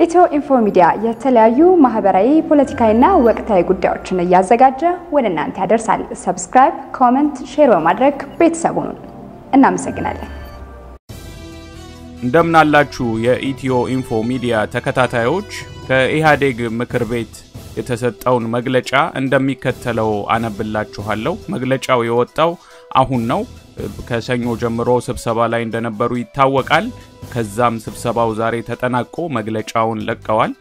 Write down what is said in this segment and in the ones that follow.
ኢትዮ ኢንፎ ሚዲያ የተለያዩ ማህበራዊ፣ ፖለቲካዊና ወቅታዊ ጉዳዮችን እያዘጋጀ ወደ እናንተ ያደርሳል። subscribe፣ comment፣ share በማድረግ ቤተሰቡን እናመሰግናለን። እንደምናላችሁ የኢትዮ ኢንፎ ሚዲያ ተከታታዮች ከኢህአዴግ ምክር ቤት የተሰጠውን መግለጫ እንደሚከተለው አነብላችኋለሁ። መግለጫው የወጣው አሁን ነው። ከሰኞ ጀምሮ ስብሰባ ላይ እንደነበሩ ይታወቃል። ከዛም ስብሰባው ዛሬ ተጠናቆ መግለጫውን ለቀዋል።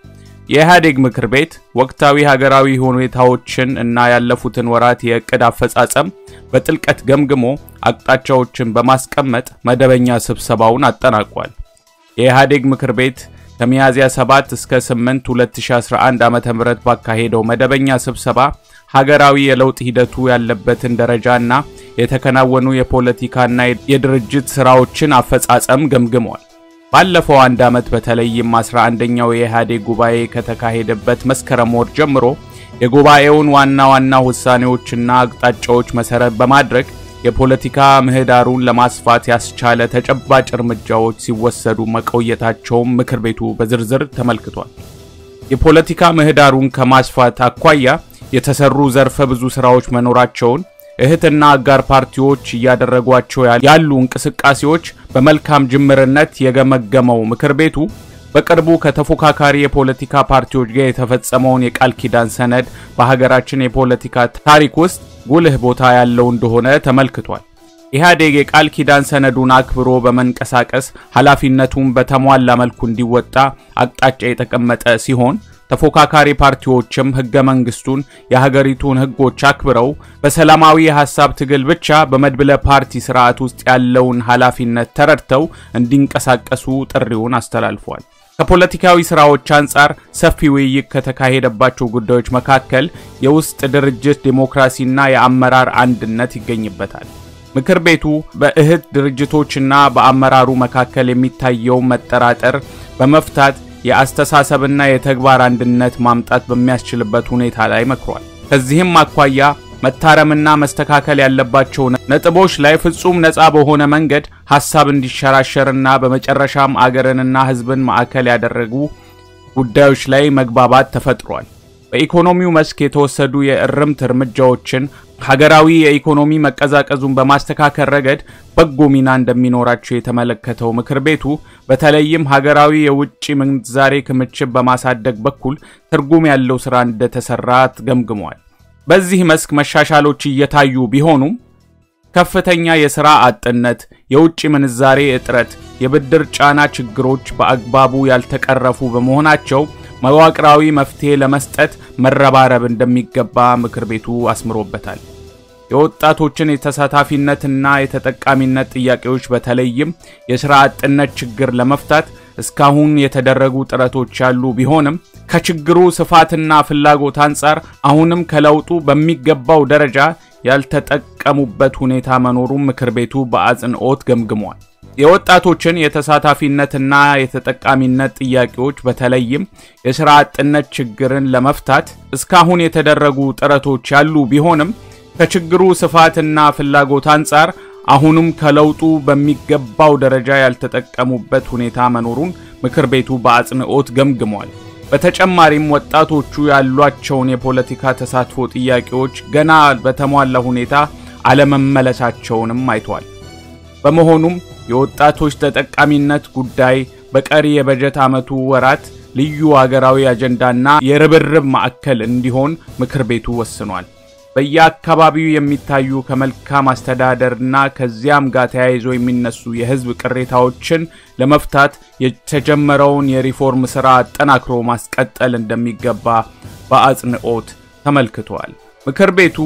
የኢህአዴግ ምክር ቤት ወቅታዊ ሀገራዊ ሁኔታዎችን እና ያለፉትን ወራት የእቅድ አፈጻጸም በጥልቀት ገምግሞ አቅጣጫዎችን በማስቀመጥ መደበኛ ስብሰባውን አጠናቋል። የኢህአዴግ ምክር ቤት ከሚያዝያ 7 እስከ 8 2011 ዓ.ም ባካሄደው መደበኛ ስብሰባ ሀገራዊ የለውጥ ሂደቱ ያለበትን ደረጃና የተከናወኑ የፖለቲካና የድርጅት ስራዎችን አፈጻጸም ገምግሟል። ባለፈው አንድ ዓመት በተለይም 11ኛው የኢህአዴግ ጉባኤ ከተካሄደበት መስከረም ወር ጀምሮ የጉባኤውን ዋና ዋና ውሳኔዎችና አቅጣጫዎች መሰረት በማድረግ የፖለቲካ ምህዳሩን ለማስፋት ያስቻለ ተጨባጭ እርምጃዎች ሲወሰዱ መቆየታቸውም ምክር ቤቱ በዝርዝር ተመልክቷል። የፖለቲካ ምህዳሩን ከማስፋት አኳያ የተሰሩ ዘርፈ ብዙ ስራዎች መኖራቸውን እህትና አጋር ፓርቲዎች እያደረጓቸው ያሉ እንቅስቃሴዎች በመልካም ጅምርነት የገመገመው ምክር ቤቱ በቅርቡ ከተፎካካሪ የፖለቲካ ፓርቲዎች ጋር የተፈጸመውን የቃል ኪዳን ሰነድ በሀገራችን የፖለቲካ ታሪክ ውስጥ ጉልህ ቦታ ያለው እንደሆነ ተመልክቷል። ኢህአዴግ የቃል ኪዳን ሰነዱን አክብሮ በመንቀሳቀስ ኃላፊነቱን በተሟላ መልኩ እንዲወጣ አቅጣጫ የተቀመጠ ሲሆን ተፎካካሪ ፓርቲዎችም ህገ መንግስቱን የሀገሪቱን ህጎች አክብረው በሰላማዊ የሐሳብ ትግል ብቻ በመድብለ ፓርቲ ስርዓት ውስጥ ያለውን ኃላፊነት ተረድተው እንዲንቀሳቀሱ ጥሪውን አስተላልፏል። ከፖለቲካዊ ስራዎች አንጻር ሰፊ ውይይት ከተካሄደባቸው ጉዳዮች መካከል የውስጥ ድርጅት ዲሞክራሲና የአመራር አንድነት ይገኝበታል። ምክር ቤቱ በእህት ድርጅቶችና በአመራሩ መካከል የሚታየውን መጠራጠር በመፍታት የአስተሳሰብና የተግባር አንድነት ማምጣት በሚያስችልበት ሁኔታ ላይ መክሯል። ከዚህም አኳያ መታረምና መስተካከል ያለባቸው ነጥቦች ላይ ፍጹም ነፃ በሆነ መንገድ ሐሳብ እንዲሸራሸርና በመጨረሻም አገርንና ሕዝብን ማዕከል ያደረጉ ጉዳዮች ላይ መግባባት ተፈጥሯል። በኢኮኖሚው መስክ የተወሰዱ የእርምት እርምጃዎችን ሀገራዊ የኢኮኖሚ መቀዛቀዙን በማስተካከል ረገድ በጎ ሚና እንደሚኖራቸው የተመለከተው ምክር ቤቱ በተለይም ሀገራዊ የውጭ ምንዛሬ ክምችት በማሳደግ በኩል ትርጉም ያለው ስራ እንደተሰራ ገምግሟል። በዚህ መስክ መሻሻሎች እየታዩ ቢሆኑም ከፍተኛ የሥራ አጥነት፣ የውጭ ምንዛሬ እጥረት፣ የብድር ጫና ችግሮች በአግባቡ ያልተቀረፉ በመሆናቸው መዋቅራዊ መፍትሄ ለመስጠት መረባረብ እንደሚገባ ምክር ቤቱ አስምሮበታል። የወጣቶችን የተሳታፊነትና የተጠቃሚነት ጥያቄዎች በተለይም የሥራ አጥነት ችግር ለመፍታት እስካሁን የተደረጉ ጥረቶች ያሉ ቢሆንም ከችግሩ ስፋትና ፍላጎት አንጻር አሁንም ከለውጡ በሚገባው ደረጃ ያልተጠቀሙበት ሁኔታ መኖሩን ምክር ቤቱ በአጽንኦት ገምግሟል። የወጣቶችን የተሳታፊነትና የተጠቃሚነት ጥያቄዎች በተለይም የሥራ አጥነት ችግርን ለመፍታት እስካሁን የተደረጉ ጥረቶች ያሉ ቢሆንም ከችግሩ ስፋትና ፍላጎት አንጻር አሁንም ከለውጡ በሚገባው ደረጃ ያልተጠቀሙበት ሁኔታ መኖሩን ምክር ቤቱ በአጽንኦት ገምግሟል። በተጨማሪም ወጣቶቹ ያሏቸውን የፖለቲካ ተሳትፎ ጥያቄዎች ገና በተሟላ ሁኔታ አለመመለሳቸውንም አይቷል። በመሆኑም የወጣቶች ተጠቃሚነት ጉዳይ በቀሪ የበጀት ዓመቱ ወራት ልዩ አገራዊ አጀንዳና የርብርብ ማዕከል እንዲሆን ምክር ቤቱ ወስኗል። በየአካባቢው የሚታዩ ከመልካም አስተዳደርና ከዚያም ጋር ተያይዞ የሚነሱ የሕዝብ ቅሬታዎችን ለመፍታት የተጀመረውን የሪፎርም ሥራ አጠናክሮ ማስቀጠል እንደሚገባ በአጽንኦት ተመልክቷል። ምክር ቤቱ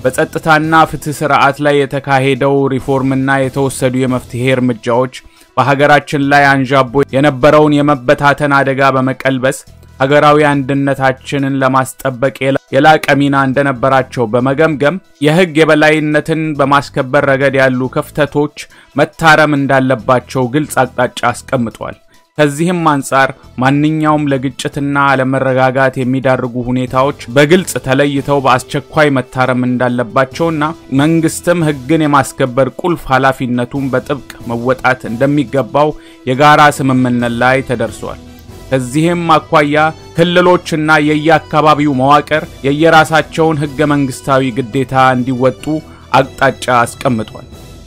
በጸጥታና ፍትህ ስርዓት ላይ የተካሄደው ሪፎርምና የተወሰዱ የመፍትሄ እርምጃዎች በሀገራችን ላይ አንዣቦ የነበረውን የመበታተን አደጋ በመቀልበስ ሀገራዊ አንድነታችንን ለማስጠበቅ የላቀ ሚና እንደነበራቸው በመገምገም የሕግ የበላይነትን በማስከበር ረገድ ያሉ ክፍተቶች መታረም እንዳለባቸው ግልጽ አቅጣጫ አስቀምጧል። ከዚህም አንጻር ማንኛውም ለግጭትና አለመረጋጋት የሚዳርጉ ሁኔታዎች በግልጽ ተለይተው በአስቸኳይ መታረም እንዳለባቸውና መንግስትም ሕግን የማስከበር ቁልፍ ኃላፊነቱን በጥብቅ መወጣት እንደሚገባው የጋራ ስምምነት ላይ ተደርሷል። ከዚህም አኳያ ክልሎችና የየአካባቢው መዋቅር የየራሳቸውን ሕገ መንግሥታዊ ግዴታ እንዲወጡ አቅጣጫ አስቀምጧል።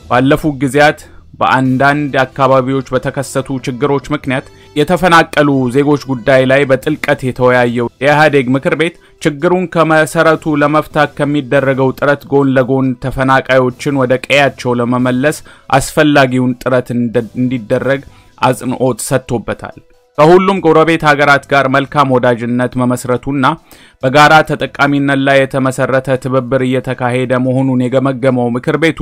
ባለፉት ጊዜያት በአንዳንድ አካባቢዎች በተከሰቱ ችግሮች ምክንያት የተፈናቀሉ ዜጎች ጉዳይ ላይ በጥልቀት የተወያየው የኢህአዴግ ምክር ቤት ችግሩን ከመሰረቱ ለመፍታት ከሚደረገው ጥረት ጎን ለጎን ተፈናቃዮችን ወደ ቀያቸው ለመመለስ አስፈላጊውን ጥረት እንዲደረግ አጽንኦት ሰጥቶበታል። ከሁሉም ጎረቤት ሀገራት ጋር መልካም ወዳጅነት መመስረቱና በጋራ ተጠቃሚነት ላይ የተመሰረተ ትብብር እየተካሄደ መሆኑን የገመገመው ምክር ቤቱ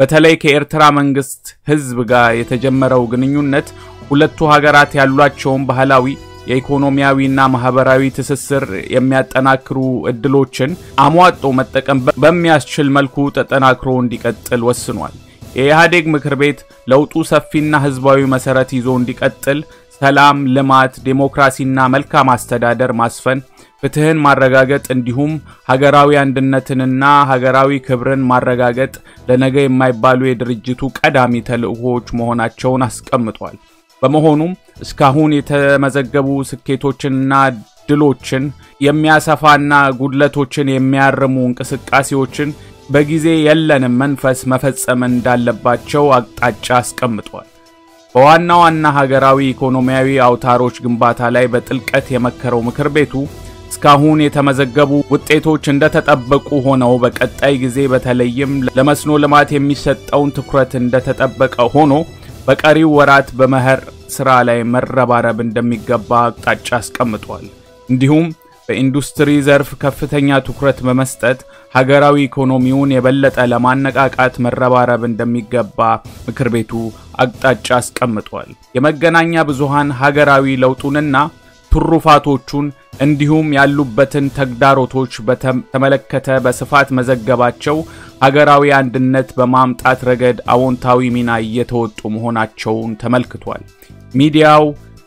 በተለይ ከኤርትራ መንግስት ህዝብ ጋር የተጀመረው ግንኙነት ሁለቱ ሀገራት ያሏቸውን ባህላዊ የኢኮኖሚያዊና ማህበራዊ ትስስር የሚያጠናክሩ እድሎችን አሟጦ መጠቀም በሚያስችል መልኩ ተጠናክሮ እንዲቀጥል ወስኗል። የኢህአዴግ ምክር ቤት ለውጡ ሰፊና ህዝባዊ መሰረት ይዞ እንዲቀጥል ሰላም፣ ልማት፣ ዴሞክራሲና መልካም አስተዳደር ማስፈን፣ ፍትህን ማረጋገጥ እንዲሁም ሀገራዊ አንድነትንና ሀገራዊ ክብርን ማረጋገጥ ለነገ የማይባሉ የድርጅቱ ቀዳሚ ተልዕኮዎች መሆናቸውን አስቀምጧል። በመሆኑም እስካሁን የተመዘገቡ ስኬቶችንና ድሎችን የሚያሰፋና ጉድለቶችን የሚያርሙ እንቅስቃሴዎችን በጊዜ የለንም መንፈስ መፈጸም እንዳለባቸው አቅጣጫ አስቀምጧል። በዋና ዋና ሀገራዊ ኢኮኖሚያዊ አውታሮች ግንባታ ላይ በጥልቀት የመከረው ምክር ቤቱ እስካሁን የተመዘገቡ ውጤቶች እንደተጠበቁ ሆነው በቀጣይ ጊዜ በተለይም ለመስኖ ልማት የሚሰጠውን ትኩረት እንደተጠበቀ ሆኖ በቀሪው ወራት በመኸር ስራ ላይ መረባረብ እንደሚገባ አቅጣጫ አስቀምጧል። እንዲሁም በኢንዱስትሪ ዘርፍ ከፍተኛ ትኩረት በመስጠት ሀገራዊ ኢኮኖሚውን የበለጠ ለማነቃቃት መረባረብ እንደሚገባ ምክር ቤቱ አቅጣጫ አስቀምጧል። የመገናኛ ብዙሃን ሀገራዊ ለውጡንና ትሩፋቶቹን እንዲሁም ያሉበትን ተግዳሮቶች በተመለከተ በስፋት መዘገባቸው ሀገራዊ አንድነት በማምጣት ረገድ አዎንታዊ ሚና እየተወጡ መሆናቸውን ተመልክቷል። ሚዲያው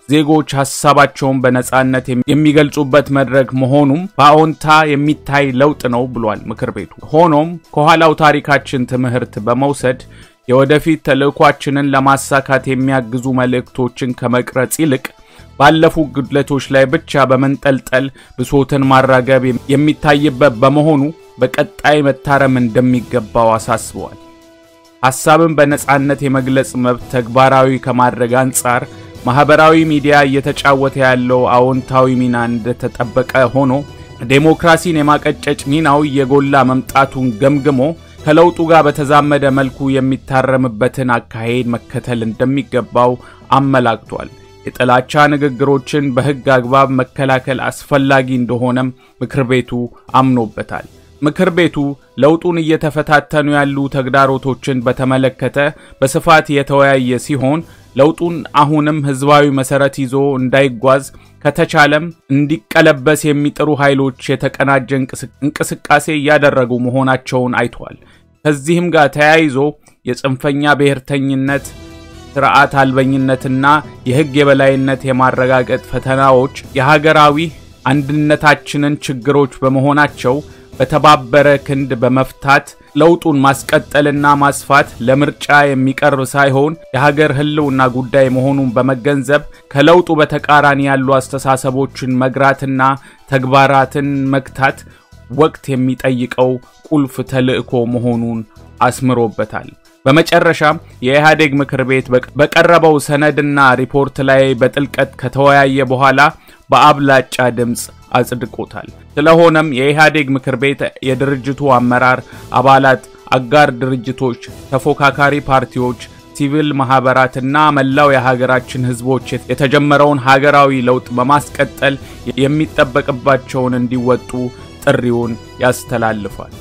ዜጎች ሀሳባቸውን በነጻነት የሚገልጹበት መድረክ መሆኑም በአዎንታ የሚታይ ለውጥ ነው ብሏል ምክር ቤቱ። ሆኖም ከኋላው ታሪካችን ትምህርት በመውሰድ የወደፊት ተልዕኳችንን ለማሳካት የሚያግዙ መልእክቶችን ከመቅረጽ ይልቅ ባለፉ ጉድለቶች ላይ ብቻ በመንጠልጠል ብሶትን ማራገብ የሚታይበት በመሆኑ በቀጣይ መታረም እንደሚገባው አሳስበዋል። ሐሳብን በነጻነት የመግለጽ መብት ተግባራዊ ከማድረግ አንጻር ማህበራዊ ሚዲያ እየተጫወተ ያለው አዎንታዊ ሚና እንደተጠበቀ ሆኖ ዴሞክራሲን የማቀጨጭ ሚናው እየጎላ መምጣቱን ገምግሞ ከለውጡ ጋር በተዛመደ መልኩ የሚታረምበትን አካሄድ መከተል እንደሚገባው አመላክቷል። የጥላቻ ንግግሮችን በሕግ አግባብ መከላከል አስፈላጊ እንደሆነም ምክር ቤቱ አምኖበታል። ምክር ቤቱ ለውጡን እየተፈታተኑ ያሉ ተግዳሮቶችን በተመለከተ በስፋት የተወያየ ሲሆን ለውጡን አሁንም ህዝባዊ መሰረት ይዞ እንዳይጓዝ ከተቻለም እንዲቀለበስ የሚጥሩ ኃይሎች የተቀናጀ እንቅስቃሴ እያደረጉ መሆናቸውን አይቷል። ከዚህም ጋር ተያይዞ የጽንፈኛ ብሔርተኝነት ስርዓት አልበኝነትና የህግ የበላይነት የማረጋገጥ ፈተናዎች የሀገራዊ አንድነታችንን ችግሮች በመሆናቸው በተባበረ ክንድ በመፍታት ለውጡን ማስቀጠልና ማስፋት ለምርጫ የሚቀርብ ሳይሆን የሀገር ህልውና ጉዳይ መሆኑን በመገንዘብ ከለውጡ በተቃራኒ ያሉ አስተሳሰቦችን መግራትና ተግባራትን መግታት ወቅት የሚጠይቀው ቁልፍ ተልዕኮ መሆኑን አስምሮበታል። በመጨረሻም የኢህአዴግ ምክር ቤት በቀረበው ሰነድና ሪፖርት ላይ በጥልቀት ከተወያየ በኋላ በአብላጫ ድምፅ አጽድቆታል። ስለሆነም የኢህአዴግ ምክር ቤት የድርጅቱ አመራር አባላት፣ አጋር ድርጅቶች፣ ተፎካካሪ ፓርቲዎች፣ ሲቪል ማህበራትና መላው የሀገራችን ህዝቦች የተጀመረውን ሀገራዊ ለውጥ በማስቀጠል የሚጠበቅባቸውን እንዲወጡ ጥሪውን ያስተላልፋል።